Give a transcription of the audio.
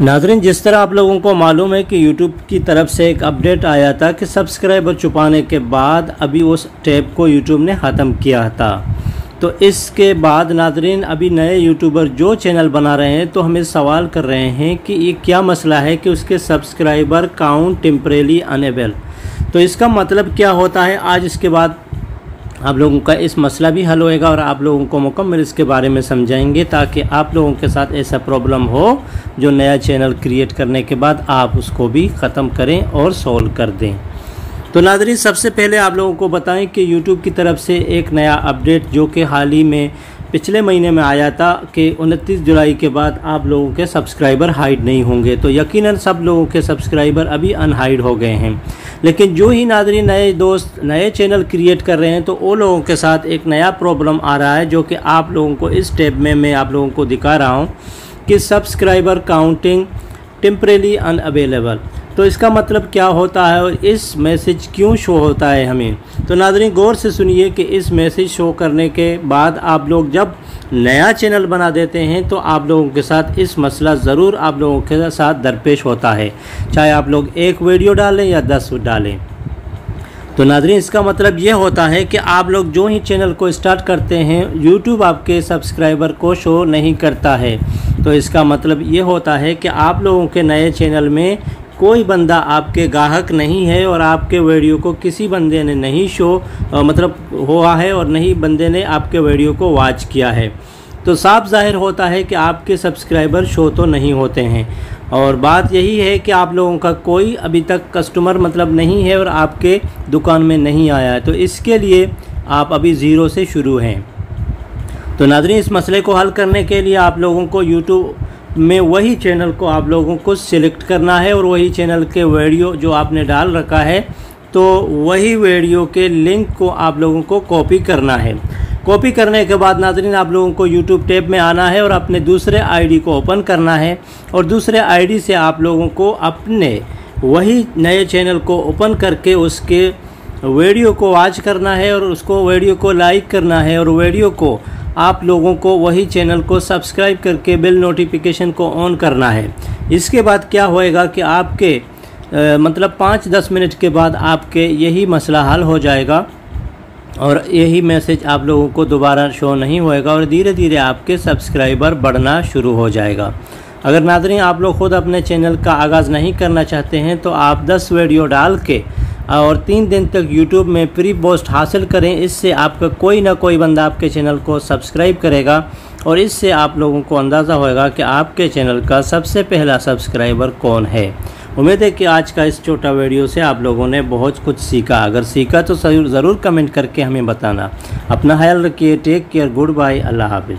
नाजरीन, जिस तरह आप लोगों को मालूम है कि यूट्यूब की तरफ़ से एक अपडेट आया था कि सब्सक्राइबर छुपाने के बाद अभी उस टैब को यूट्यूब ने ख़त्म किया था। तो इसके बाद नाजरीन, अभी नए यूट्यूबर जो चैनल बना रहे हैं तो हमें सवाल कर रहे हैं कि ये क्या मसला है कि उसके सब्सक्राइबर काउंट टेम्परेली अनेबल तो इसका मतलब क्या होता है? आज इसके बाद आप लोगों का इस मसला भी हल होएगा और आप लोगों को मुकम्मल इसके बारे में समझाएँगे ताकि आप लोगों के साथ ऐसा प्रॉब्लम हो जो नया चैनल क्रिएट करने के बाद आप उसको भी ख़त्म करें और सॉल्व कर दें। तो नादरी सबसे पहले आप लोगों को बताएँ कि यूट्यूब की तरफ़ से एक नया अपडेट जो कि हाल ही में पिछले महीने में आया था कि 29 जुलाई के बाद आप लोगों के सब्सक्राइबर हाइड नहीं होंगे। तो यकीनन सब लोगों के सब्सक्राइबर अभी अनहाइड हो गए हैं। लेकिन जो ही नादरी नए दोस्त, नए चैनल क्रिएट कर रहे हैं तो वो लोगों के साथ एक नया प्रॉब्लम आ रहा है, जो कि आप लोगों को इस टेप में मैं आप लोगों को दिखा रहा हूँ कि सब्सक्राइबर काउंटिंग टेम्परेली अनअवेलेबल तो इसका मतलब क्या होता है और इस मैसेज क्यों शो होता है हमें? तो नादरी गौर से सुनिए कि इस मैसेज शो करने के बाद आप लोग जब नया चैनल बना देते हैं तो आप लोगों के साथ इस मसला ज़रूर आप लोगों के साथ दरपेश होता है। चाहे आप लोग एक वीडियो डालें या दस डालें। तो नाजरीन, इसका मतलब ये होता है कि आप लोग जो ही चैनल को स्टार्ट करते हैं यूट्यूब आपके सब्सक्राइबर को शो नहीं करता है। तो इसका मतलब ये होता है कि आप लोगों के नए चैनल में कोई बंदा आपके गाहक नहीं है और आपके वीडियो को किसी बंदे ने नहीं शो मतलब हुआ है और नहीं बंदे ने आपके वीडियो को वॉच किया है। तो साफ़ ज़ाहिर होता है कि आपके सब्सक्राइबर शो तो नहीं होते हैं। और बात यही है कि आप लोगों का कोई अभी तक कस्टमर मतलब नहीं है और आपके दुकान में नहीं आया है। तो इसके लिए आप अभी ज़ीरो से शुरू हैं। तो नाजरीन, इस मसले को हल करने के लिए आप लोगों को यूट्यूब में वही चैनल को आप लोगों को सिलेक्ट करना है और वही चैनल के वीडियो जो आपने डाल रखा है तो वही वीडियो के लिंक को आप लोगों को कॉपी करना है। कॉपी करने के बाद नाजरीन, आप लोगों को यूट्यूब टैब में आना है और अपने दूसरे आईडी को ओपन करना है और दूसरे आईडी से आप लोगों को अपने वही नए चैनल को ओपन करके उसके वीडियो को वॉच करना है और उसको वीडियो को लाइक करना है और वीडियो को आप लोगों को वही चैनल को सब्सक्राइब करके बिल नोटिफिकेशन को ऑन करना है। इसके बाद क्या होएगा कि आपके आ, मतलब पाँच दस मिनट के बाद आपके यही मसला हल हो जाएगा और यही मैसेज आप लोगों को दोबारा शो नहीं होएगा और धीरे धीरे आपके सब्सक्राइबर बढ़ना शुरू हो जाएगा। अगर नादरी आप लोग ख़ुद अपने चैनल का आगाज़ नहीं करना चाहते हैं तो आप 10 वीडियो डाल के और तीन दिन तक यूट्यूब में प्री पोस्ट हासिल करें। इससे आपका कोई ना कोई बंदा आपके चैनल को सब्सक्राइब करेगा और इससे आप लोगों को अंदाज़ा होएगा कि आपके चैनल का सबसे पहला सब्सक्राइबर कौन है। उम्मीद है कि आज का इस छोटा वीडियो से आप लोगों ने बहुत कुछ सीखा। अगर सीखा तो ज़रूर कमेंट करके हमें बताना। अपना ख्याल रखिए। टेक केयर गुड बाय अल्लाह हाफिज़।